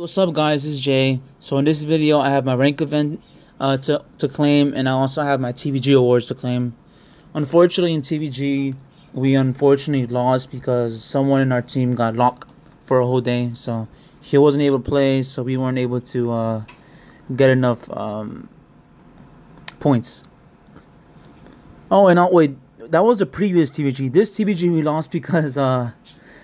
What's up guys, it's Jay. So in this video I have my rank event uh, to, to claim and I also have my TBG awards to claim. Unfortunately in TBG we unfortunately lost because someone in our team got locked for a whole day so he wasn't able to play so we weren't able to uh, get enough um, points. Oh and oh, wait, that was the previous TBG. This TBG we lost because uh,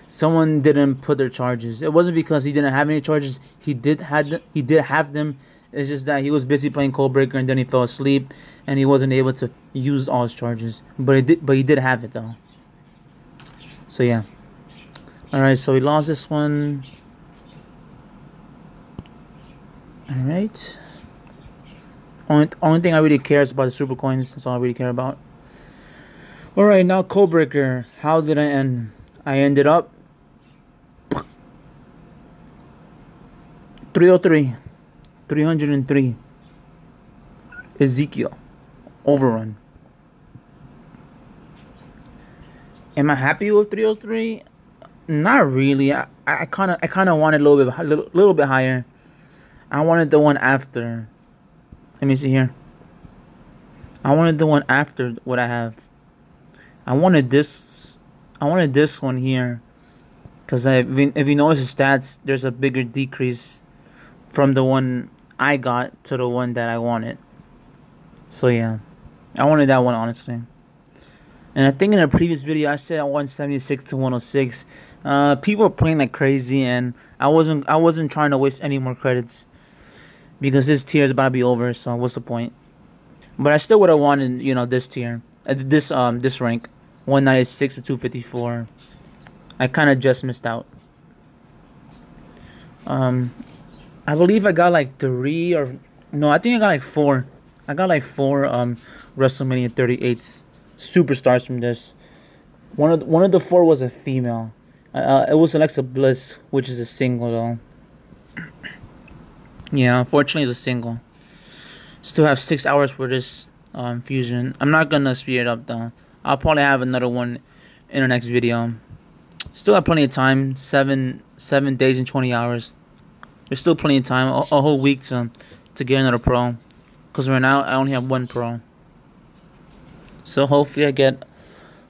someone didn't put their charges. It wasn't because he didn't have any charges. He did had he did have them. It's just that he was busy playing Codebreaker and then he fell asleep and he wasn't able to use all his charges. But he did but he did have it though. So yeah. Alright, so we lost this one. Alright. Only, only thing I really care is about the super coins. That's all I really care about. Alright, now Codebreaker. How did I end? I ended up 303. 303. Ezekiel. Overrun. Am I happy with 303? Not really. I I kind of I kind of wanted a little bit a little, little bit higher. I wanted the one after. Let me see here. I wanted the one after what I have. I wanted this. I wanted this one here. Because if, if you notice the stats, there's a bigger decrease from the one I got to the one that I wanted. So yeah, I wanted that one honestly. And I think in a previous video I said 176 to 106. Uh, people were playing like crazy, and I wasn't. I wasn't trying to waste any more credits because this tier is about to be over. So what's the point? But I still would have wanted, you know, this tier, uh, this um, this rank, 196 to 254. I kind of just missed out. Um, I believe I got like three or no, I think I got like four. I got like four um WrestleMania 38s superstars from this. One of the, one of the four was a female. Uh, uh, it was Alexa Bliss, which is a single though. yeah, unfortunately, it's a single. Still have six hours for this um, fusion. I'm not gonna speed it up though. I'll probably have another one in the next video. Still have plenty of time. Seven seven days and twenty hours. There's still plenty of time. A, a whole week to to get another pro. Cause right now I only have one pro. So hopefully I get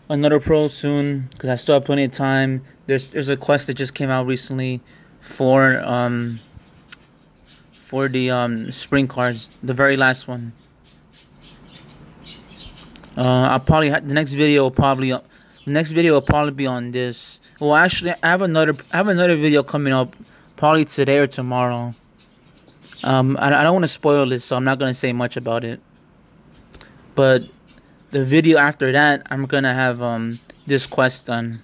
another pro soon because I still have plenty of time. There's there's a quest that just came out recently for um for the um spring cards, the very last one. Uh, I'll probably the next video will probably uh, the next video will probably be on this. Well, actually, I have another I have another video coming up probably today or tomorrow. Um, I, I don't want to spoil this, so I'm not gonna say much about it. But the video after that, I'm gonna have um this quest done,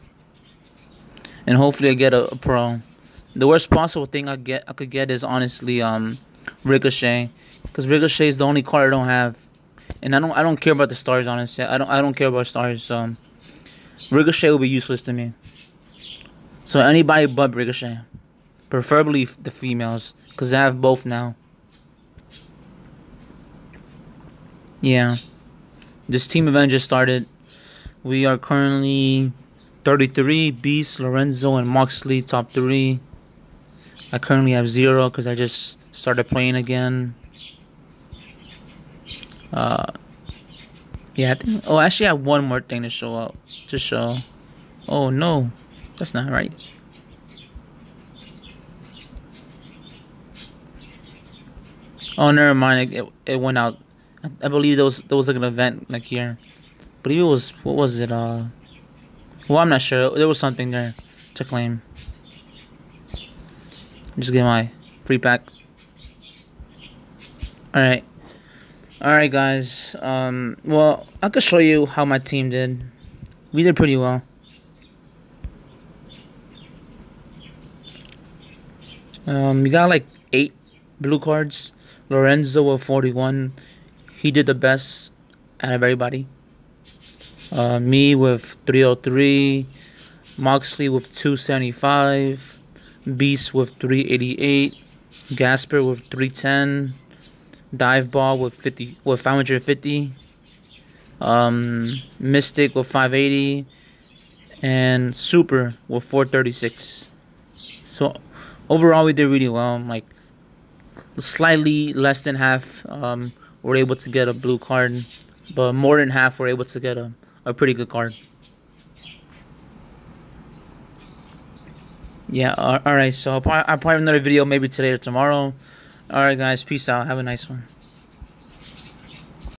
and hopefully I get a, a pro. The worst possible thing I get I could get is honestly um Ricochet, because Ricochet is the only card I don't have, and I don't I don't care about the stars honestly. I don't I don't care about stars. So Ricochet will be useless to me. So anybody but Ricochet, preferably the females, because I have both now. Yeah. This team event just started. We are currently 33. Beast, Lorenzo, and Moxley top three. I currently have zero because I just started playing again. Uh, yeah, I think, oh, actually, I have one more thing to show up. To show. Oh, no. That's not right. Oh, never mind. It, it went out. I believe there was there was like an event like here. I believe it was what was it? Uh, well, I'm not sure. There was something there to claim. Just get my free pack. All right, all right, guys. Um, well, I could show you how my team did. We did pretty well. Um, we got like eight blue cards. Lorenzo with 41 he did the best out of everybody. Uh, me with 303, Moxley with 275, Beast with 388, Gasper with 310, Dive Ball with 50 with 550, um, Mystic with 580, and Super with 436. So overall we did really well. Like slightly less than half um, were able to get a blue card, but more than half were able to get a, a pretty good card. Yeah, all right, so I'll probably, have another video maybe today or tomorrow. All right, guys, peace out. Have a nice one.